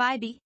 Bye, B.